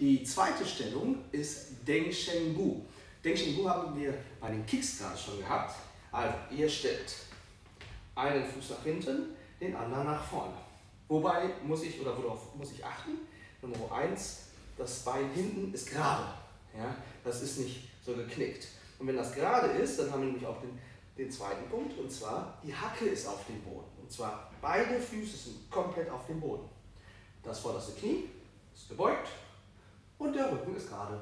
Die zweite Stellung ist Deng Shen Bu. Deng Shen Bu haben wir bei den Kicks gerade schon gehabt. Also, ihr stellt einen Fuß nach hinten, den anderen nach vorne. Wobei muss ich, oder worauf muss ich achten? Nummer eins, das Bein hinten ist gerade. Ja? Das ist nicht so geknickt. Und wenn das gerade ist, dann haben wir nämlich auch den, den zweiten Punkt, und zwar die Hacke ist auf dem Boden. Und zwar beide Füße sind komplett auf dem Boden. Das vorderste Knie ist gebeugt Rücken ist gerade.